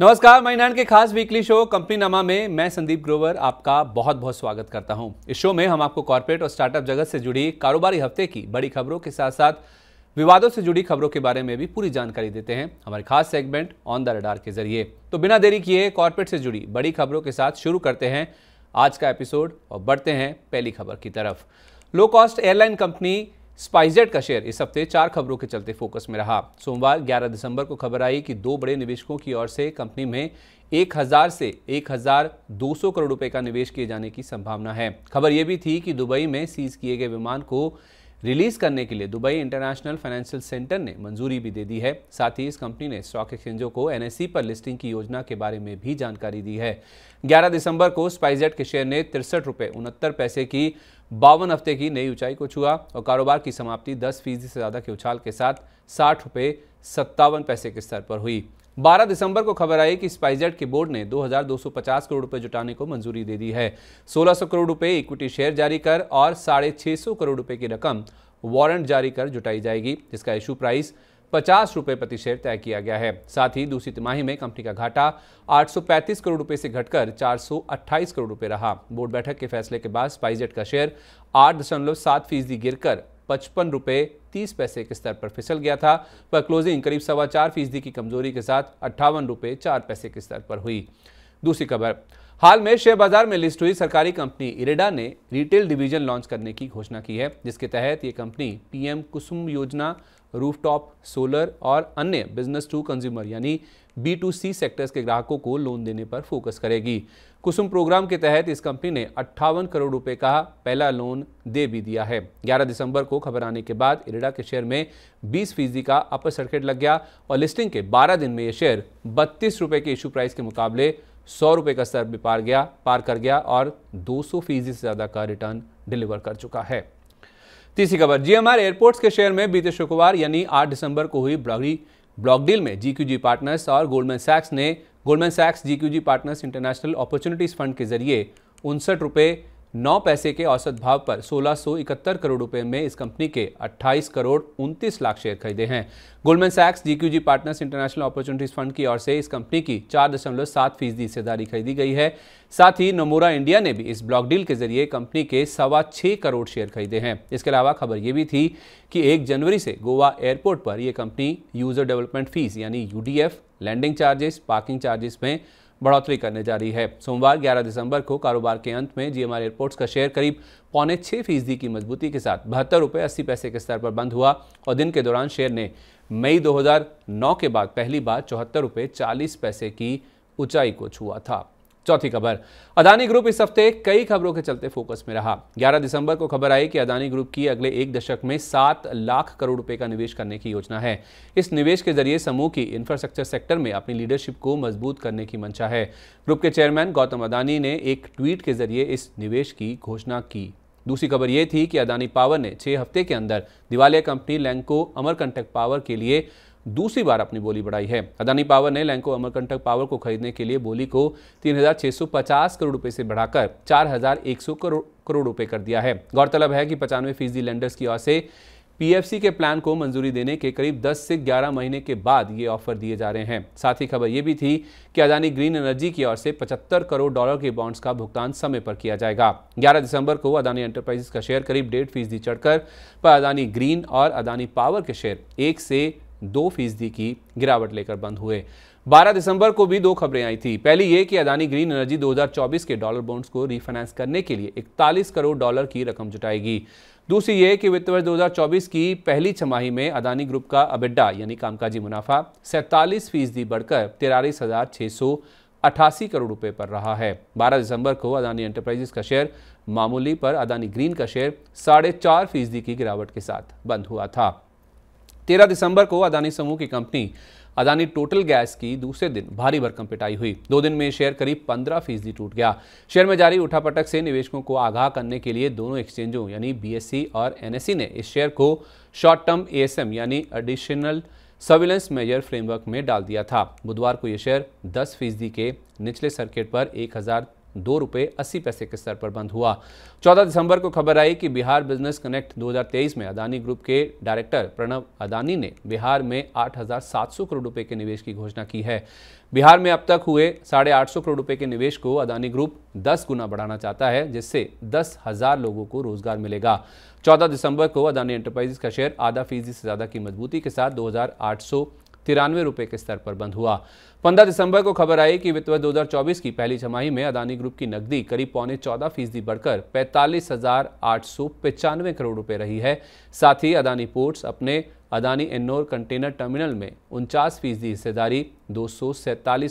नमस्कार महीनान के खास वीकली शो कंपनी नमा में मैं संदीप ग्रोवर, आपका बहुत बहुत स्वागत करता हूँ। इस शो में हम आपको कॉर्पोरेट और स्टार्टअप जगत से जुड़ी कारोबारी हफ़्ते की बड़ी खबरों के साथ साथ विवादों से जुड़ी खबरों के बारे में भी पूरी जानकारी देते हैं हमारे खास सेगमेंट ऑन द रडार के ज़रिए। तो बिना देरी किए कॉरपोरेट से जुड़ी बड़ी खबरों के साथ शुरू करते हैं आज का एपिसोड और बढ़ते हैं पहली खबर की तरफ़। Low cost airline company SpiceJet का शेयर इस हफ़्ते चार खबरों के चलते फोकस में रहा। सोमवार 11 दिसंबर को खबर आई कि दो बड़े निवेशकों की ओर से कंपनी में 1000 से 1200 करोड़ रुपए का निवेश किए जाने की संभावना है। खबर यह भी थी कि दुबई में सीज किए गए विमान को रिलीज़ करने के लिए दुबई इंटरनेशनल फाइनेंशियल सेंटर ने मंजूरी भी दे दी है। साथ ही इस कंपनी ने स्टॉक एक्सचेंजों को एनएससी पर लिस्टिंग की योजना के बारे में भी जानकारी दी है। 11 दिसंबर को स्पाइसजेट के शेयर ने तिरसठ रुपये उनहत्तर पैसे की, बावन हफ़्ते की नई ऊंचाई को छुआ और कारोबार की समाप्ति 10 फ़ीसदी से ज़्यादा के उछाल के साथ साठ रुपये सत्तावन पैसे के स्तर पर हुई। 12 दिसंबर को खबर आई कि स्पाइसजेट के बोर्ड ने 2,250 करोड़ रुपए जुटाने को मंजूरी दे दी है। 1600 करोड़ रुपए इक्विटी शेयर जारी कर और साढ़े छह करोड़ रुपए की रकम वारंट जारी कर जुटाई जाएगी जिसका इशू प्राइस पचास रुपए प्रति शेयर तय किया गया है। साथ ही दूसरी तिमाही में कंपनी का घाटा 835 करोड़ रुपए से घटकर 428 करोड़ रुपए रहा। बोर्ड बैठक के फैसले के बाद स्पाइसजेट का शेयर आठ दशमलव सात फ़ीसदी गिरकर पचपन रुपए तीस पैसे के स्तर पर फिसल गया था। पर क्लोजिंग करीब सवा चार फ़ीसदी की कमज़ोरी के साथ अट्ठावन रुपए चार पैसे के स्तर पर हुई। दूसरी खबर, हाल में शेयर बाज़ार में लिस्ट हुई सरकारी कंपनी इरेडा ने रिटेल डिवीज़न लॉन्च करने की घोषणा की है, जिसके तहत ये कंपनी पीएम कुसुम योजना रूफटॉप सोलर और अन्य बिज़नेस टू कंज्यूमर यानी बी टू सी सेक्टर्स के ग्राहकों को लोन देने पर फोकस करेगी। कुसुम प्रोग्राम के तहत इस कंपनी ने अट्ठावन करोड़ रुपए का पहला लोन दे भी दिया है। 11 दिसंबर को खबर आने के बाद इरेडा के शेयर में 20 फ़ीसदी का अपर सर्किट लग गया और लिस्टिंग के 12 दिन में यह शेयर बत्तीस रुपए के इशू प्राइस के मुकाबले सौ रुपए का स्तर भी पार गया, पार कर गया और 200 फ़ीसदी से ज़्यादा का रिटर्न डिलीवर कर चुका है। तीसरी खबर, जीएमआर एयरपोर्ट्स के शेयर में बीते शुक्रवार यानी 8 दिसंबर को हुई ब्लॉगी ब्लॉक डील में जीक्यूजी पार्टनर्स और गोल्डमैन सैक्स ने Goldman सैक्स GQG Partners International Opportunities fund के ज़रिए उनसठ रुपए नौ पैसे के औसत भाव पर सोलह करोड़ रुपए में इस कंपनी के 28 करोड़ 29 लाख शेयर खरीदे हैं। Goldman सैक्स GQG Partners International Opportunities fund की ओर से इस कंपनी की चार दशमलव सात फ़ीसदी हिस्सेदारी खरीदी गई है। साथ ही नमोरा इंडिया ने भी इस ब्लॉक डील के ज़रिए कंपनी के सवा छह करोड़ शेयर खरीदे हैं। इसके अलावा खबर यह भी थी कि एक जनवरी से गोवा एयरपोर्ट पर यह कंपनी यूज़र डेवलपमेंट फ़ीस यानी UDF landing charges parking charges में बढ़ोतरी करने जा रही है। सोमवार 11 दिसंबर को कारोबार के अंत में जीएमआर एयरपोर्ट्स का शेयर करीब पौने छः फ़ीसदी की मजबूती के साथ बहत्तर रुपये अस्सी पैसे के स्तर पर बंद हुआ और दिन के दौरान शेयर ने मई 2009 के बाद पहली बार चौहत्तर रुपये चालीस पैसे की ऊंचाई को छुआ था। चौथी खबर, अदानी ग्रुप इस हफ़्ते कई खबरों के चलते फोकस में रहा। 11 दिसंबर को खबर आई कि अदानी ग्रुप की अगले एक दशक में सात लाख करोड़ रुपए का निवेश करने की योजना है। इस निवेश के ज़रिए समूह की इंफ्रास्ट्रक्चर सेक्टर में अपनी लीडरशिप को मज़बूत करने की मंशा है। ग्रुप के चेयरमैन गौतम अदानी ने एक ट्वीट के ज़रिए इस निवेश की घोषणा की। दूसरी खबर यह थी कि अदानी पावर ने छह हफ़्ते के अंदर दिवालिया कंपनी लैंको अमरकंटक पावर के लिए दूसरी बार अपनी बोली बढ़ाई है। अदानी पावर ने लैंको अमरकंटक पावर को खरीदने के लिए बोली को 3,650 करोड़ रुपए से बढ़ाकर 4,100 करोड़ रुपए कर दिया है। गौरतलब है कि पचानवे फ़ीसदी लेंडर्स की ओर से पीएफसी के प्लान को मंजूरी देने के करीब 10 से 11 महीने के बाद ये ऑफ़र दिए जा रहे हैं। साथ ही खबर ये भी थी कि अदानी ग्रीन एनर्जी की ओर से 75 करोड़ डॉलर के बॉन्ड्स का भुगतान समय पर किया जाएगा। 11 दिसंबर को अदानी एंटरप्राइजेस का शेयर करीब डेढ़ फ़ीसदी चढ़कर पर अदानी ग्रीन और अदानी पावर के शेयर एक से दो फ़ीसदी की गिरावट लेकर बंद हुए। 12 दिसंबर को भी दो खबरें आई थी। पहली ये कि अदानी ग्रीन एनर्जी 2024 के डॉलर बॉन्ड्स को रिफाइनेंस करने के लिए 41 करोड़ डॉलर की रकम जुटाएगी। दूसरी ये कि वित्त वर्ष 2024 की पहली छमाही में अदानी ग्रुप का अबिड्डा यानी कामकाजी मुनाफा सैंतालीस फ़ीसदी बढ़कर तिरालीस हज़ार सौ अठासी करोड़ रुपए पर रहा है। 12 दिसंबर को अदानी एंटरप्राइजेस का शेयर मामूली पर अदानी ग्रीन का शेयर साढ़े चार फ़ीसदी की गिरावट के साथ बंद हुआ था। तेरह दिसंबर को अदानी समूह की कंपनी अदानी टोटल गैस की दूसरे दिन भारी भरकम पिटाई हुई। दो दिन में शेयर करीब पंद्रह फ़ीसदी टूट गया। शेयर में जारी उठापटक से निवेशकों को आगाह करने के लिए दोनों एक्सचेंजों यानी बीएससी और एनएससी ने इस शेयर को शॉर्ट टर्म एएसएम यानी एडिशनल सर्विलेंस मेजर फ्रेमवर्क में डाल दिया था। बुधवार को यह शेयर 10 फ़ीसदी के निचले सर्किट पर एक हज़ार दो रुपये अस्सी पैसे के स्तर पर बंद हुआ। 14 दिसंबर को खबर आई कि बिहार बिज़नेस कनेक्ट 2023 में अदानी ग्रुप के डायरेक्टर प्रणव अदानी ने बिहार में 8,700 करोड़ रुपए के निवेश की घोषणा की है। बिहार में अब तक हुए साढ़े आठ करोड़ रुपए के निवेश को अदानी ग्रुप 10 गुना बढ़ाना चाहता है जिससे दस हज़ार लोगों को रोज़गार मिलेगा। 14 दिसंबर को अदानी एंटरप्राइजेस का शेयर आधा फ़ीसदी से ज़्यादा की मजबूती के साथ दो हज़ार आठ सौ तिरानवे रुपए के स्तर पर बंद हुआ। 15 दिसंबर को खबर आई कि वित्त वर्ष 2024 की पहली छमाही में अदानी ग्रुप की नकदी करीब पौने 14 फ़ीसदी बढ़कर पैंतालीस हज़ार आठ सौ पचानवे करोड़ रुपए रही है। साथ ही अदानी पोर्ट्स अपने अदानी एन्नोर कंटेनर टर्मिनल में उनचास फ़ीसदी हिस्सेदारी दो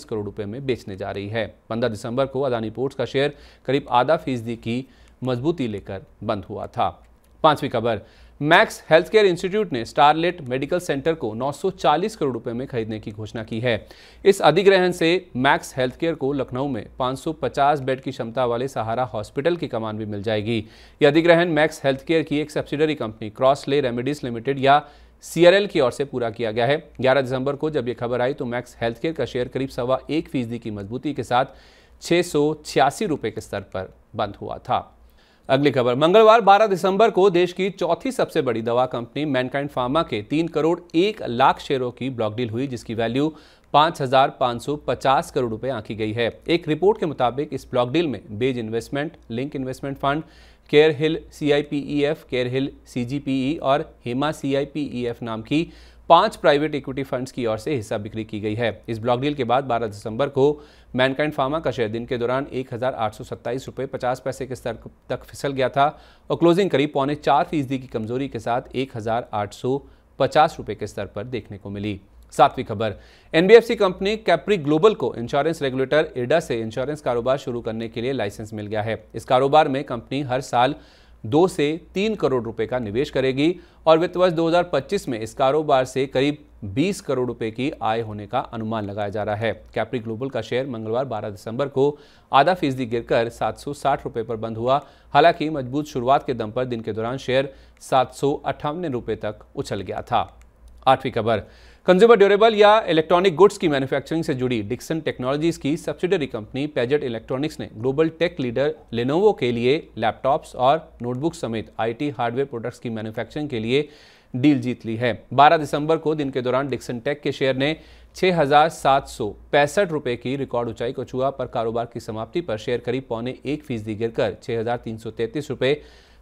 करोड़ रुपए में बेचने जा रही है। 15 दिसंबर को अदानी पोर्ट्स का शेयर करीब आधा फ़ीसदी की मजबूती लेकर बंद हुआ था। पांचवी खबर मैक्स हेल्थ केयर इंस्टीट्यूट ने स्टारलेट मेडिकल सेंटर को 940 करोड़ रुपए में खरीदने की घोषणा की है। इस अधिग्रहण से मैक्स हेल्थ केयर को लखनऊ में 550 बेड की क्षमता वाले सहारा हॉस्पिटल की कमान भी मिल जाएगी। यह अधिग्रहण मैक्स हेल्थ केयर की एक subsidiary company Crossley Remedies Limited या सीआरएल की ओर से पूरा किया गया है। 11 दिसंबर को जब यह खबर आई तो मैक्स हेल्थ केयर का शेयर करीब सवा एक फ़ीसदी की मजबूती के साथ छह रुपए के स्तर पर बंद हुआ था। अगली खबर मंगलवार 12 दिसंबर को देश की चौथी सबसे बड़ी दवा कंपनी मैनकाइंड फार्मा के तीन करोड़ एक लाख शेयरों की ब्लॉक डील हुई जिसकी वैल्यू 5,550 करोड़ रुपए आंकी गई है। एक रिपोर्ट के मुताबिक इस ब्लॉक डील में beige investment link investment fund Carlyle CIPEF Carlyle CGPE और हेमा सीआईपीईएफ नाम की पाँच प्राइवेट इक्विटी फंड्स की ओर से हिस्सा बिक्री की गई है। इस ब्लॉक डील के बाद 12 दिसंबर को मैनकाइंड फार्मा का शेयर दिन के दौरान एक रुपये पचास पैसे के स्तर तक फिसल गया था और क्लोजिंग करीब पौने चार फ़ीसदी की कमज़ोरी के साथ एक रुपये के स्तर पर देखने को मिली। सातवीं खबर, एनबीएफसी कंपनी कैप्री ग्लोबल को इंश्योरेंस रेगुलेटर एडा से इंश्योरेंस कारोबार शुरू करने के लिए लाइसेंस मिल गया है। इस कारोबार में कंपनी हर साल दो से तीन करोड़ रुपए का निवेश करेगी और वित्त वर्ष 2025 में इस कारोबार से करीब 20 करोड़ रुपए की आय होने का अनुमान लगाया जा रहा है। कैप्री ग्लोबल का शेयर मंगलवार 12 दिसंबर को आधा फ़ीसदी गिरकर सात सौ साठ रुपए पर बंद हुआ। हालाँकि मज़बूत शुरुआत के दम पर दिन के दौरान शेयर सात रुपए तक उछल गया था। आठवीं खबर कंज्यूमर ड्यूरेबल या इलेक्ट्रॉनिक गुड्स की मैन्युफैक्चरिंग से जुड़ी डिक्सन टेक्नोलॉजीज़ की सब्सिडरी कंपनी पैजेट इलेक्ट्रॉनिक्स ने ग्लोबल टेक लीडर लेनोवो के लिए लैपटॉप्स और नोटबुक समेत आईटी हार्डवेयर प्रोडक्ट्स की मैन्युफैक्चरिंग के लिए डील जीत ली है। 12 दिसंबर को दिन के दौरान डिक्सन टेक के शेयर ने छह रुपए की रिकॉर्ड ऊंचाई को छुआ पर कारोबार की समाप्ति पर शेयर करीब पौने एक फ़ीसदी गिरकर छह रुपए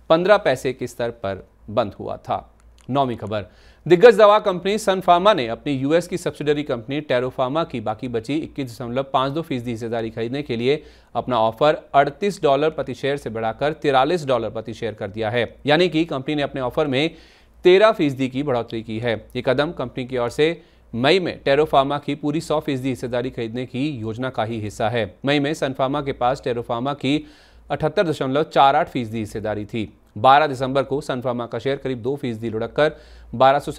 पंद्रह पैसे के स्तर पर बंद हुआ था। नौवीं खबर। दिग्गज दवा कंपनी सन फार्मा ने अपनी यूएस की सब्सिडरी कंपनी टेरोफार्मा की बाकी बची इक्कीस दशमलव पाँच दो फ़ीसदी हिस्सेदारी खरीदने के लिए अपना ऑफ़र 38 डॉलर प्रति शेयर से बढ़ाकर तिरालीस डॉलर प्रति शेयर कर दिया है। यानी कि कंपनी ने अपने ऑफ़र में तेरह फ़ीसदी की बढ़ोतरी की है। ये कदम कंपनी की ओर से मई में टेरोफार्मा की पूरी सौ फ़ीसदी हिस्सेदारी खरीदने की योजना का ही हिस्सा है। मई में सनफार्मा के पास टेरोफार्मा की अठहत्तर दशमलव चार आठ फ़ीसदी हिस्सेदारी थी। 12 दिसंबर को सनफार्मा का शेयर करीब दो फ़ीसदी लुढ़क कर बारह सौ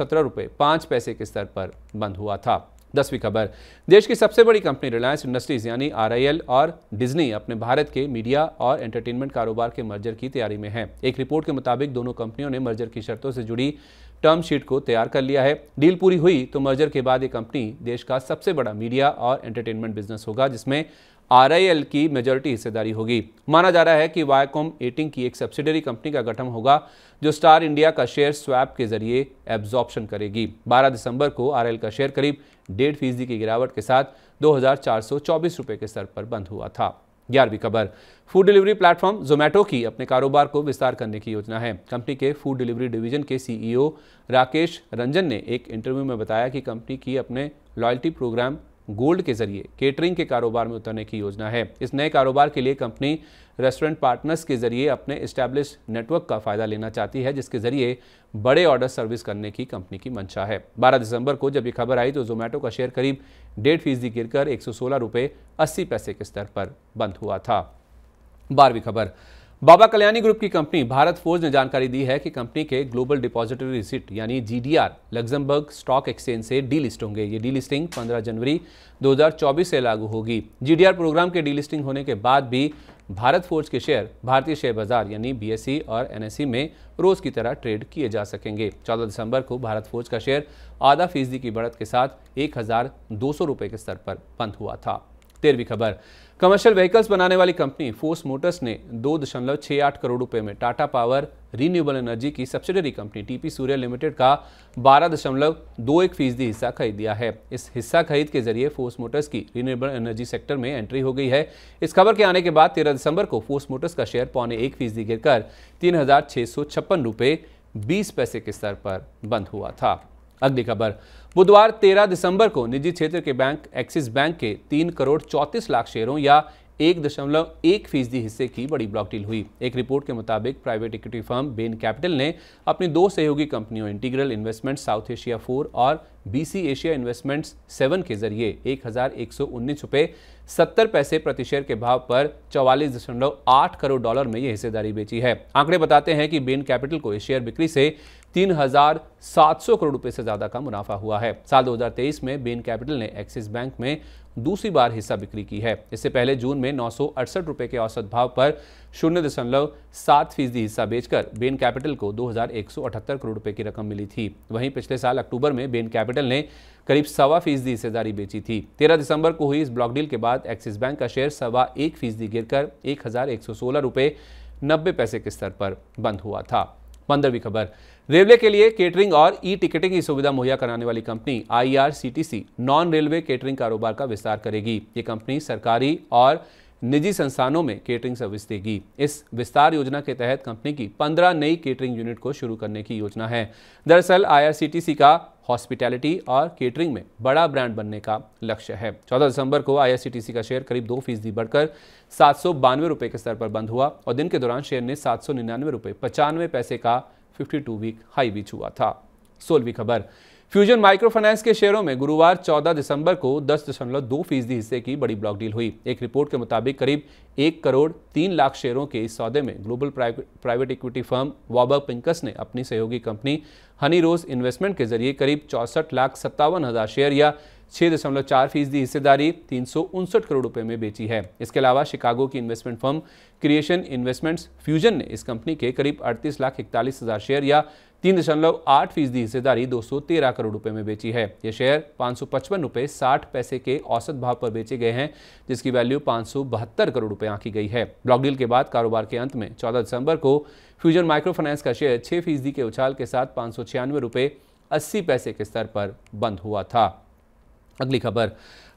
पैसे के स्तर पर बंद हुआ था। दसवीं खबर, देश की सबसे बड़ी कंपनी रिलायंस इंडस्ट्रीज़ यानी आरआईएल और डिज्नी अपने भारत के मीडिया और एंटरटेनमेंट कारोबार के मर्जर की तैयारी में है। एक रिपोर्ट के मुताबिक दोनों कंपनियों ने मर्जर की शर्तों से जुड़ी टर्म शीट को तैयार कर लिया है। डील पूरी हुई तो मर्जर के बाद ये कंपनी देश का सबसे बड़ा मीडिया और एंटरटेनमेंट बिज़नेस होगा, जिसमें आर की मेजोरिटी हिस्सेदारी होगी। माना जा रहा है कि वायकॉम एटिंग की एक सब्सिडरी कंपनी का गठन होगा, जो स्टार इंडिया का शेयर स्वैप के ज़रिए एब्जॉर्प्शन करेगी। 12 दिसंबर को आरएल का शेयर करीब डेढ़ फ़ीसदी की गिरावट के साथ दो रुपए के स्तर पर बंद हुआ था। ग्यारहवीं खबर, फ़ूड डिलीवरी प्लेटफॉर्म जोमेटो की अपने कारोबार को विस्तार करने की योजना है। कंपनी के फ़ूड डिलीवरी डिवीज़न के सीईओ राकेश रंजन ने एक इंटरव्यू में बताया कि कंपनी की अपने लॉयल्टी प्रोग्राम गोल्ड के ज़रिए केटरिंग के कारोबार में उतरने की योजना है। इस नए कारोबार के लिए कंपनी रेस्टोरेंट पार्टनर्स के ज़रिए अपने इस्टेब्लिश नेटवर्क का फ़ायदा लेना चाहती है, जिसके ज़रिए बड़े ऑर्डर सर्विस करने की कंपनी की मंशा है। 12 दिसंबर को जब ये खबर आई तो जोमेटो का शेयर करीब डेढ़ फ़ीसदी गिरकर एक सौ पैसे के स्तर पर बंद हुआ था। बारहवीं खबर बाबा कल्याणी ग्रुप की कंपनी भारत फोर्ज ने जानकारी दी है कि कंपनी के ग्लोबल डिपॉजिटरी रिसिट, यानी जीडीआर लग्जमबर्ग स्टॉक एक्सचेंज से डी लिस्ट होंगे। ये डी लिस्टिंग 15 जनवरी 2024 से लागू होगी। जीडीआर प्रोग्राम के डी लिस्टिंग होने के बाद भी भारत फोर्ज के शेयर, भारतीय शेयर बाज़ार, यानी बीएसई और एनएसई में रोज की तरह ट्रेड किए जा सकेंगे। चौदह दिसंबर को भारत फोर्ज का शेयर आधा फ़ीसदी की बढ़त के साथ एक हज़ार के स्तर पर बंद हुआ था। तेरहवीं खबर। कमर्शियल व्हीकल्स बनाने वाली कंपनी फोर्स मोटर्स ने दो दशमलव छह आठ करोड़ रुपए में टाटा पावर रीन्यूएबल एनर्जी की subsidiary company TP Surya Limited का बारह दशमलव दो एक फ़ीसदी हिस्सा खरीद लिया है। इस हिस्सा खरीद के ज़रिए फोर्स मोटर्स की रीन्यूएबल एनर्जी सेक्टर में एंट्री हो गई है। इस खबर के आने के बाद तेरह दिसंबर को फोर्स मोटर्स का शेयर पौने एक फ़ीसदी गिरकर तीन हज़ार छह सौ छप्पन रुपए बीस पैसे के स्तर पर बंद हुआ था। अगली खबर बुधवार 13 दिसंबर को निजी क्षेत्र के बैंक, एक्सिस बैंक के तीन करोड़ चौंतीस लाख शेयरों या एक दशमलव एक फ़ीसदी हिस्से की बड़ी ब्लॉक डील हुई। एक रिपोर्ट के मुताबिक private equity firm Bain Capital ने अपनी दो सहयोगी कंपनियों Integral Investment South Asia four और बीसी एशिया इन्वेस्टमेंट्स सेवन के ज़रिए एक हज़ार एक सौ उन्नीस रुपए सत्तर पैसे प्रति शेयर के भाव पर चौवालीस दशमलव आठ करोड़ डॉलर में यह हिस्सेदारी बेची है। आंकड़े बताते हैं कि बेन कैपिटल को शेयर बिक्री से तीन हज़ार सात सौ करोड़ रुपए से ज़्यादा का मुनाफा हुआ है। साल 2023 में बेन कैपिटल ने एक्सिस बैंक में दूसरी बार हिस्सा बिक्री की है। इससे पहले जून में नौ रुपए के औसत भाव पर शून्य दशमलव सात फ़ीसदी हिस्सा बेचकर बेन कैपिटल को दो करोड़ रुपए की रकम मिली थी। वहीं पिछले साल अक्टूबर में बेन कैपिटल ने करीब सवा फ़ीसदी हिस्सेदारी बेची थी। तेरह दिसंबर को हुई इस ब्लॉक डील के बाद एक्सिस बैंक का शेयर सवा एक फ़ीसदी गिरकर एक हज़ार एक सौ सोलह रुपए नब्बे पैसे के स्तर पर बंद हुआ था। पंद्रहवीं खबर रेलवे के लिए केटरिंग और ई टिकटिंग की सुविधा मुहैया कराने वाली company IRCTC non railway catering कारोबार का विस्तार करेगी। ये कंपनी सरकारी और निजी संस्थानों में केटरिंग सर्विस देगी। इस विस्तार योजना के तहत कंपनी की 15 नई केटरिंग यूनिट को शुरू करने की योजना है। दरअसल आईआरसीटीसी का हॉस्पिटैलिटी और केटरिंग में बड़ा ब्रांड बनने का लक्ष्य है। 14 दिसंबर को आईआरसीटीसी का शेयर करीब दो फ़ीसदी बढ़कर सात रुपए के स्तर पर बंद हुआ और दिन के दौरान शेयर ने सात सौ रुपए पचानवे पैसे का 52 वीक हाई भी छुआ था। सोलहवीं खबर फ्यूजन माइक्रो फाइनेंस के शेयरों में गुरुवार 14 दिसंबर को 10.2 फ़ीसदी हिस्से की बड़ी ब्लॉक डील हुई। एक रिपोर्ट के मुताबिक करीब एक करोड़ तीन लाख शेयरों के इस सौदे में global private equity firm Warburg Pincus ने अपनी सहयोगी कंपनी हनी रोज इन्वेस्टमेंट के ज़रिए करीब चौसठ लाख सत्तावन हज़ार शेयर या छह दशमलव चार फ़ीसदी हिस्सेदारी तीन सौ उनसठ करोड़ रुपए में बेची है। इसके अलावा शिकागो की investment firm Creation Investments Fusion ने इस कंपनी के करीब अड़तीस लाख इकतालीस हज़ार शेयर या तीन दशमलव आठ फ़ीसदी हिस्सेदारी दो सौ तेरह करोड़ रुपए में बेची है। ये शेयर पाँच सौ पचपन रुपए साठ पैसे के औसत भाव पर बेचे गए हैं, जिसकी वैल्यू पाँच सौ बहत्तर करोड़ रुपए आंकी गई है। ब्लॉक डील के बाद कारोबार के अंत में चौदह दिसंबर को फ्यूजन माइक्रो फाइनेंस का शेयर छह फ़ीसदी के उछाल के साथ पाँच सौ छियानवे रुपए अस्सी पैसे के स्तर पर बंद हुआ था। अगली खबर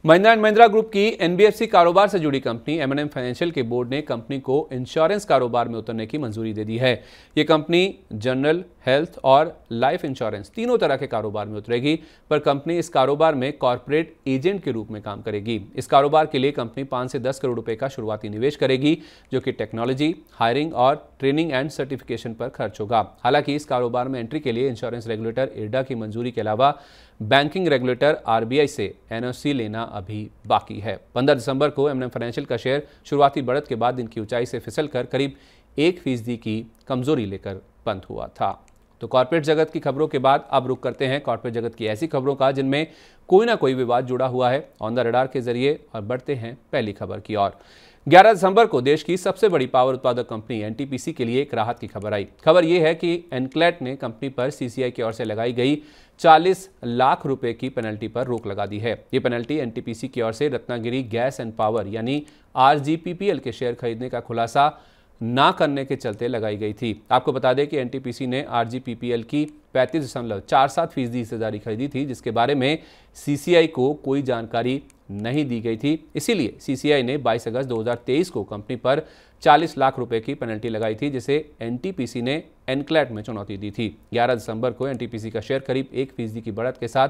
महिंद्रा एंड महिंद्रा ग्रुप की एनबीएफसी कारोबार से जुड़ी कंपनी एमएनएम फाइनेंशियल के बोर्ड ने कंपनी को इंश्योरेंस कारोबार में उतरने की मंजूरी दे दी है। ये कंपनी जनरल हेल्थ और लाइफ इंश्योरेंस तीनों तरह के कारोबार में उतरेगी, पर कंपनी इस कारोबार में कॉरपोरेट एजेंट के रूप में काम करेगी। इस कारोबार के लिए कंपनी पाँच से दस करोड़ रुपए का शुरुआती निवेश करेगी, जो कि टेक्नोलॉजी हायरिंग और ट्रेनिंग एंड सर्टिफिकेशन पर खर्च होगा। हालाँकि इस कारोबार में एंट्री के लिए इंश्योरेंस रेगुलेटर इरडा की मंजूरी के अलावा बैंकिंग रेगुलेटर आरबीआई से एनओसी लेना अभी बाकी है। पंद्रह दिसंबर को एम फाइनेंशियल का शेयर शुरुआती बढ़त के बाद दिन की ऊंचाई से फिसल कर करीब एक फ़ीसदी की कमज़ोरी लेकर बंद हुआ था। तो कॉर्पोरेट जगत की खबरों के बाद अब रुक करते हैं कॉर्पोरेट जगत की ऐसी खबरों का, जिनमें कोई ना कोई विवाद जुड़ा हुआ है। ऑन द रडार के ज़रिए और बढ़ते हैं पहली खबर की ओर। 11 दिसंबर को देश की सबसे बड़ी पावर उत्पादक कंपनी एनटीपीसी के लिए एक राहत की खबर आई। खबर यह है कि एनक्लेट ने कंपनी पर सीसीआई की ओर से लगाई गई 40 लाख रुपए की पेनल्टी पर रोक लगा दी है। ये पेनल्टी एनटीपीसी की ओर से रत्नागिरी गैस एंड पावर यानी आरजीपीपीएल के शेयर खरीदने का खुलासा ना करने के चलते लगाई गई थी। आपको बता दें कि एनटीपीसी ने आरजीपीपीएल की पैंतीस दशमलव चार सात फ़ीसदी हिस्सेदारी खरीदी थी, जिसके बारे में सीसीआई को कोई जानकारी नहीं दी गई थी। इसीलिए सीसीआई ने 22 अगस्त 2023 को कंपनी पर 40 लाख रुपए की पेनल्टी लगाई थी, जिसे एनटीपीसी ने एनक्लैट में चुनौती दी थी। 11 दिसंबर को एनटीपीसी का शेयर करीब एक फ़ीसदी की बढ़त के साथ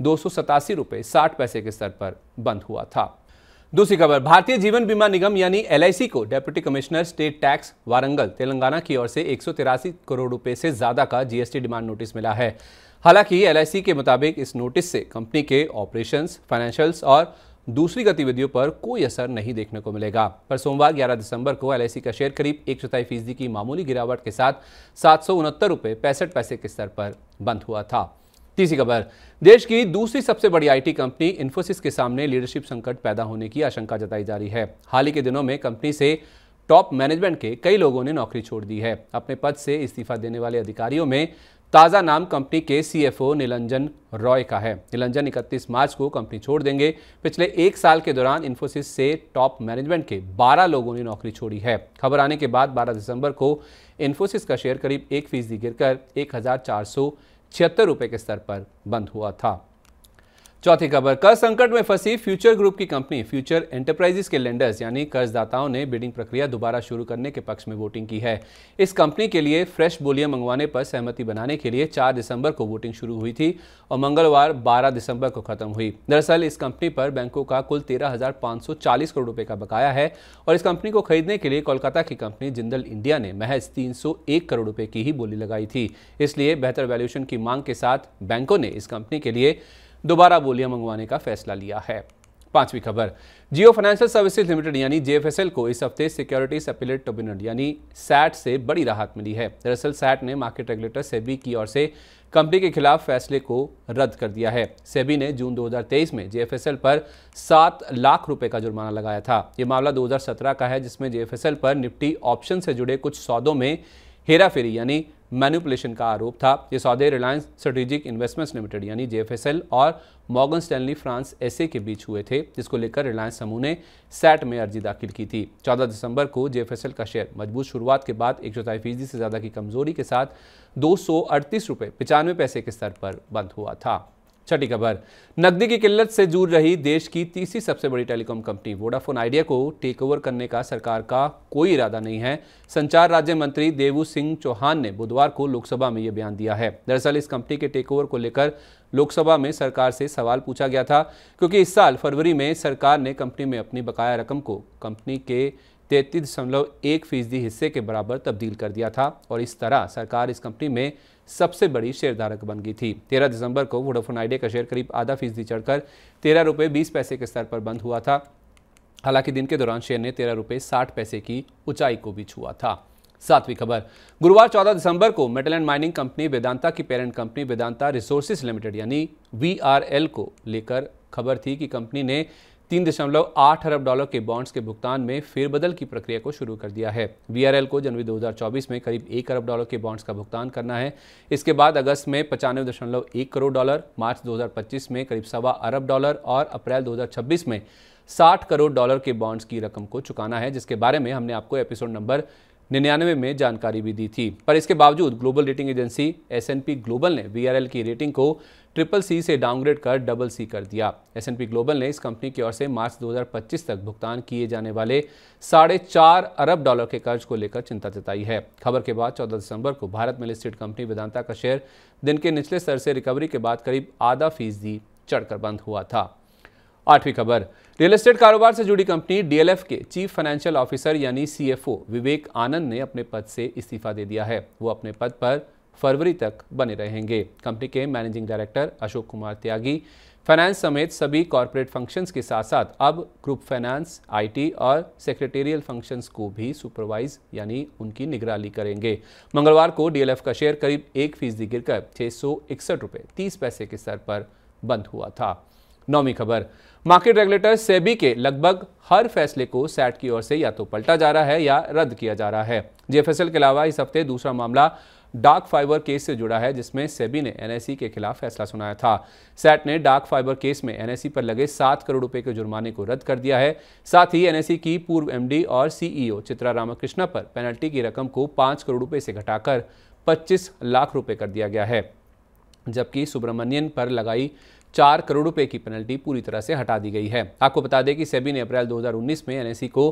दो सौ साठ पैसे के स्तर पर बंद हुआ था। दूसरी खबर, भारतीय जीवन बीमा निगम यानी एलआईसी को deputy commissioner state tax Warangal Telangana की ओर से एक सौ तिरासी करोड़ रुपए से ज़्यादा का जीएसटी डिमांड नोटिस मिला है। हालाँकि एलआईसी के मुताबिक इस नोटिस से कंपनी के ऑपरेशंस, फाइनेंशियल्स और दूसरी गतिविधियों पर कोई असर नहीं देखने को मिलेगा। पर सोमवार 11 दिसंबर को एलआईसी का शेयर करीब एक चौथाई फ़ीसदी की मामूली गिरावट के साथ सात सौ रुपए पैंसठ पैसे के स्तर पर बंद हुआ था। तीसरी खबर, देश की दूसरी सबसे बड़ी आईटी कंपनी इन्फोसिस के सामने लीडरशिप संकट पैदा होने की आशंका जताई जा रही है। हाल ही के दिनों में कंपनी से टॉप मैनेजमेंट के कई लोगों ने नौकरी छोड़ दी है। अपने पद से इस्तीफा देने वाले अधिकारियों में ताज़ा नाम कंपनी के सीएफओ निलंजन रॉय का है। निलंजन 31 मार्च को कंपनी छोड़ देंगे। पिछले एक साल के दौरान इन्फोसिस से टॉप मैनेजमेंट के 12 लोगों ने नौकरी छोड़ी है। खबर आने के बाद 12 दिसंबर को इन्फोसिस का शेयर करीब एक फ़ीसदी गिरकर एक हज़ार के स्तर पर बंद हुआ था। चौथी खबर, कर्ज संकट में फंसी फ्यूचर ग्रुप की कंपनी। फ्यूचर एंटरप्राइजेस के लेंडर्स, यानी कर्जदाताओं ने बिडिंग प्रक्रिया दोबारा शुरू करने के पक्ष में वोटिंग की है। इस कंपनी के लिए फ्रेश बोलियाँ मंगवाने पर सहमति बनाने के लिए 4 दिसंबर को वोटिंग शुरू हुई थी और मंगलवार 12 दिसंबर को खत्म हुई। दरअसल, इस कंपनी पर बैंकों का कुल तेरह करोड़ रुपये का बकाया है और इस कंपनी को खरीदने के लिए कोलकाता की कंपनी जिंदल इंडिया ने महज तीन सौ एक करोड़ रुपए की ही बोली लगाई थी। इसलिए बेहतर वैल्यूशन की मांग के साथ बैंकों ने इस कंपनी के लिए दोबारा बोलियाँ मंगवाने का फैसला लिया है। पांचवी खबर, जियो फाइनेंशियल सर्विसेज़ लिमिटेड यानी जेएफएसएल को इस हफ़्ते सिक्योरिटी अपीलेट ट्रिब्यूनल यानी सैट से बड़ी राहत मिली है। दरअसल सैट ने मार्केट रेगुलेटर सेबी की ओर से कंपनी के खिलाफ फैसले को रद्द कर दिया है। सेबी ने जून 2023 में जेएफएसएल पर सात लाख रुपए का जुर्माना लगाया था। ये मामला 2017 का है, जिसमें जेएफएसएल पर निफ्टी ऑप्शन से जुड़े कुछ सौदों में हेराफेरी यानी मैनिपुलेशन का आरोप था। ये सौदे रिलायंस स्ट्रेटेजिक इन्वेस्टमेंट्स लिमिटेड यानी जेएफएसएल और मॉर्गन स्टैनली फ्रांस एसए के बीच हुए थे, जिसको लेकर रिलायंस समूह ने सैट में अर्जी दाखिल की थी। 14 दिसंबर को जेएफएसएल का शेयर मज़बूत शुरुआत के बाद एक फ़ीसदी से ज़्यादा की कमज़ोरी के साथ दो सौ पैसे के स्तर पर बंद हुआ था। छठी खबर। नकदी की किल्लत से जूझ रही देश की तीसरी सबसे बड़ी टेलीकॉम कंपनी वोडाफोन आइडिया को टेक ओवर करने का सरकार का कोई इरादा नहीं है। संचार राज्य मंत्री देवू सिंह चौहान ने बुधवार को लोकसभा में यह बयान दिया है। दरअसल इस कंपनी के टेक ओवर को लेकर लोकसभा में सरकार से सवाल पूछा गया था, क्योंकि इस साल फरवरी में सरकार ने कंपनी में अपनी बकाया रकम को कंपनी के तैतीस दशमलव एक फ़ीसदी हिस्से के बराबर तब्दील कर दिया था और इस तरह सरकार इस कंपनी में सबसे बड़ी शेयरधारक बन गई थी। तेरह दिसंबर को वोडाफोन आइडिया का शेयर करीब आधा फ़ीसदी चढ़कर तेरह रुपये बीस पैसे के स्तर पर बंद हुआ था। हालाँकि दिन के दौरान शेयर ने तेरह रुपये साठ पैसे की ऊंचाई को भी छुआ था। सातवीं खबर, गुरुवार 14 दिसंबर को metal and mining company Vedanta की parent company Vedanta Resources Limited यानी वीआरएल को लेकर खबर थी कि कंपनी ने तीन दशमलव आठ अरब डॉलर के बॉन्ड्स के भुगतान में फेरबदल की प्रक्रिया को शुरू कर दिया है। वीआरएल को जनवरी 2024 में करीब एक अरब डॉलर के बॉन्ड्स का भुगतान करना है। इसके बाद अगस्त में पचानवे दशमलव एक करोड़ डॉलर, मार्च 2025 में करीब सवा अरब डॉलर और अप्रैल 2026 में 60 करोड़ डॉलर के बॉन्ड्स की रकम को चुकाना है, जिसके बारे में हमने आपको एपिसोड नंबर निन्यानवे में जानकारी भी दी थी। पर इसके बावजूद global rating agency S and P global ने वी की रेटिंग को ट्रिपल सी से डाउनग्रेड कर डबल सी कर दिया। एसएनपी ग्लोबल ने इस कंपनी की ओर से मार्च 2025 तक भुगतान किए जाने वाले साढ़े चार अरब डॉलर के कर्ज को लेकर चिंता जताई है। खबर के बाद 14 दिसंबर को भारत में लिस्टेड कंपनी वेदांता का शेयर दिन के निचले स्तर से रिकवरी के बाद करीब आधा फ़ीसदी चढ़कर बंद हुआ था। आठवीं खबर। रियल एस्टेट कारोबार से जुड़ी कंपनी डीएलएफ के चीफ फाइनेंशियल ऑफिसर यानी सीएफओ विवेक आनंद ने अपने पद से इस्तीफा दे दिया है। वो अपने पद पर फरवरी तक बने रहेंगे। कंपनी के managing director Ashok Kumar Tyagi, finance समेत सभी कॉरपोरेट फ़ंक्शंस के साथ साथ अब ग्रुप फाइनेंस, आईटी और सेक्रेटेरियल फ़ंक्शंस को भी सुपरवाइज यानी उनकी निगरानी करेंगे। मंगलवार को डीएलएफ का शेयर करीब एक फ़ीसदी गिरकर छह सौ इकसठ तीस पैसे के स्तर पर बंद हुआ था। नौवीं खबर। मार्केट रेगुलेटर सेबी के लगभग हर फैसले को सैट की ओर से या तो पलटा जा रहा है या रद्द किया जा रहा है। जेएफएसएल के अलावा इस हफ़्ते दूसरा मामला डार्क फाइबर केस से जुड़ा है, जिसमें सेबी ने एनएसई के खिलाफ फैसला सुनाया था। सैट ने डार्क फाइबर केस में एनएसई पर लगे सात करोड़ रुपए के जुर्माने को रद्द कर दिया है। साथ ही एनएसई की पूर्व एमडी और सीईओ चित्रा रामकृष्णा पर पेनल्टी की रकम को पाँच करोड़ रुपए से घटाकर पच्चीस लाख रुपए कर दिया गया है, जबकि सुब्रमण्यन पर लगाई चार करोड़ रुपए की पेनल्टी पूरी तरह से हटा दी गई है। आपको बता दें कि सेबी ने अप्रैल 2019 में एनएसई को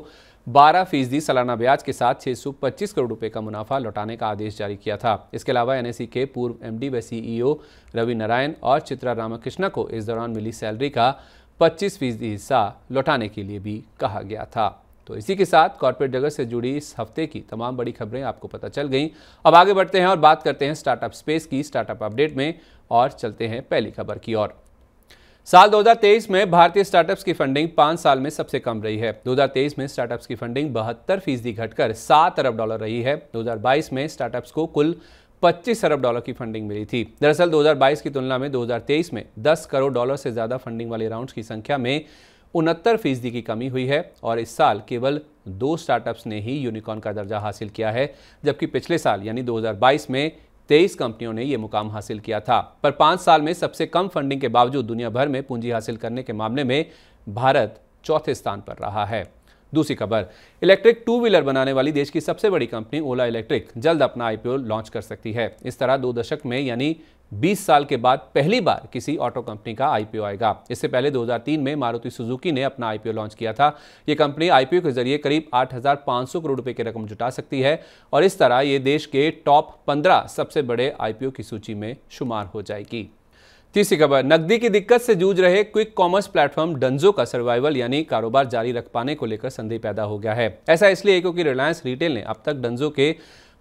12 फ़ीसदी सालाना ब्याज के साथ 625 करोड़ रुपए का मुनाफा लौटाने का आदेश जारी किया था। इसके अलावा एनएसई के पूर्व एमडी व सीईओ रवि नारायण और चित्रा रामाकृष्णा को इस दौरान मिली सैलरी का 25 फ़ीसदी हिस्सा लौटाने के लिए भी कहा गया था। तो इसी के साथ कॉर्पोरेट जगत से जुड़ी इस हफ़्ते की तमाम बड़ी खबरें आपको पता चल गई। अब आगे बढ़ते हैं और बात करते हैं स्टार्टअप स्पेस की स्टार्टअप अपडेट में और चलते हैं पहली खबर की ओर। साल 2023 में भारतीय स्टार्टअप्स की फंडिंग पाँच साल में सबसे कम रही है। 2023 में स्टार्टअप्स की फंडिंग बहत्तर फ़ीसदी घटकर सात अरब डॉलर रही है। 2022 में स्टार्टअप्स को कुल 25 अरब डॉलर की फंडिंग मिली थी। दरअसल 2022 की तुलना में 2023 में 10 करोड़ डॉलर से ज़्यादा फंडिंग वाले राउंड्स की संख्या में उनहत्तर फ़ीसदी की कमी हुई है और इस साल केवल दो स्टार्टअप्स ने ही यूनिकॉर्न का दर्जा हासिल किया है। जबकि पिछले साल, यानी 2022 में तेईस कंपनियों ने यह मुकाम हासिल किया था। पर पाँच साल में सबसे कम फंडिंग के बावजूद दुनिया भर में पूंजी हासिल करने के मामले में भारत चौथे स्थान पर रहा है। दूसरी खबर, इलेक्ट्रिक टू व्हीलर बनाने वाली देश की सबसे बड़ी कंपनी ओला इलेक्ट्रिक जल्द अपना आईपीओ लॉन्च कर सकती है। इस तरह दो दशक में यानी 20 साल के बाद पहली बार किसी ऑटो कंपनी का आईपीओ आएगा। इससे पहले 2003 में मारुति सुजुकी ने अपना आईपीओ लॉन्च किया था। यह कंपनी आईपीओ के ज़रिए करीब 8,500 करोड़ रुपए की रकम जुटा सकती है और इस तरह ये देश के टॉप 15 सबसे बड़े आईपीओ की सूची में शुमार हो जाएगी। तीसरी खबर नकदी की दिक्कत से जूझ रहे क्विक कॉमर्स प्लेटफॉर्म डंजो का सर्वाइवल यानी कारोबार जारी रख पाने को लेकर संदेह पैदा हो गया है। ऐसा इसलिए क्योंकि रिलायंस रिटेल ने अब तक डंजो के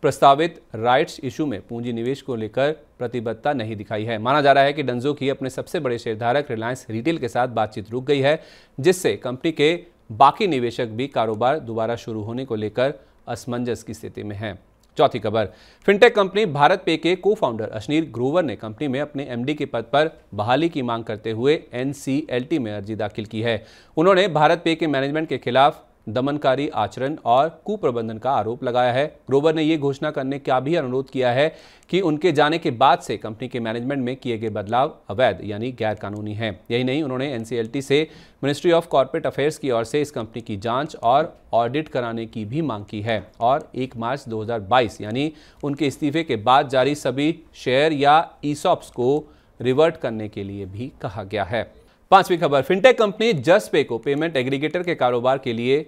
प्रस्तावित राइट्स इशू में पूंजी निवेश को लेकर प्रतिबद्धता नहीं दिखाई है। माना जा रहा है कि डंजो की अपने सबसे बड़े शेयरधारक रिलायंस रिटेल के साथ बातचीत रुक गई है, जिससे कंपनी के बाकी निवेशक भी कारोबार दोबारा शुरू होने को लेकर असमंजस की स्थिति में हैं। चौथी खबर फिनटेक कंपनी भारत पे के को फाउंडर अश्नीर ग्रोवर ने कंपनी में अपने एमडी के पद पर बहाली की मांग करते हुए एनसीएलटी में अर्जी दाखिल की है। उन्होंने भारत पे के मैनेजमेंट के खिलाफ दमनकारी आचरण और कुप्रबंधन का आरोप लगाया है। ग्रोवर ने यह घोषणा करने का भी अनुरोध किया है कि उनके जाने के बाद से कंपनी के मैनेजमेंट में किए गए बदलाव अवैध यानी गैर कानूनी हैं। यही नहीं, उन्होंने एनसीएलटी से मिनिस्ट्री ऑफ़ कॉर्पोरेट अफेयर्स की ओर से इस कंपनी की जाँच और ऑडिट कराने की भी मांग की है और 1 मार्च 2022 यानी उनके इस्तीफे के बाद जारी सभी शेयर या ईसॉप्स को रिवर्ट करने के लिए भी कहा गया है। पांचवी खबर फिनटेक कंपनी जस्ट पे को पेमेंट एग्रीगेटर के कारोबार के लिए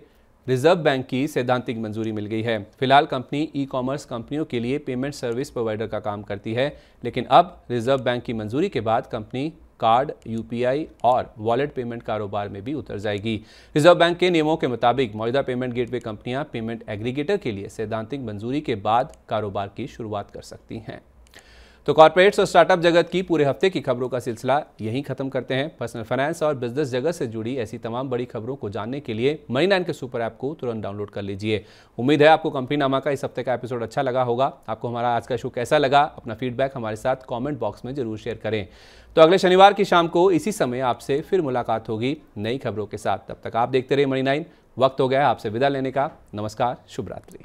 रिज़र्व बैंक की सैद्धांतिक मंजूरी मिल गई है। फ़िलहाल कंपनी ई कॉमर्स कंपनियों के लिए पेमेंट सर्विस प्रोवाइडर का काम करती है, लेकिन अब रिज़र्व बैंक की मंजूरी के बाद कंपनी कार्ड यूपीआई और वॉलेट पेमेंट कारोबार में भी उतर जाएगी। रिज़र्व बैंक के नियमों के मुताबिक मौजूदा पेमेंट गेटवे कंपनियाँ पेमेंट एग्रीगेटर के लिए सैद्धांतिक मंजूरी के बाद कारोबार की शुरुआत कर सकती हैं। तो कॉर्पोरेट्स और स्टार्टअप जगत की पूरे हफ़्ते की खबरों का सिलसिला यहीं खत्म करते हैं। पर्सनल फाइनेंस और बिज़नेस जगत से जुड़ी ऐसी तमाम बड़ी खबरों को जानने के लिए मनी नाइन के सुपर ऐप को तुरंत डाउनलोड कर लीजिए। उम्मीद है आपको कंपनी नामा का इस हफ़्ते का एपिसोड अच्छा लगा होगा। आपको हमारा आज का शो कैसा लगा? अपना फीडबैक हमारे साथ कॉमेंट बॉक्स में ज़रूर शेयर करें। तो अगले शनिवार की शाम को इसी समय आपसे फिर मुलाकात होगी नई खबरों के साथ। तब तक आप देखते रहे मनी नाइन वक्त हो गया आपसे विदा लेने का। नमस्कार, शुभ रात्रि।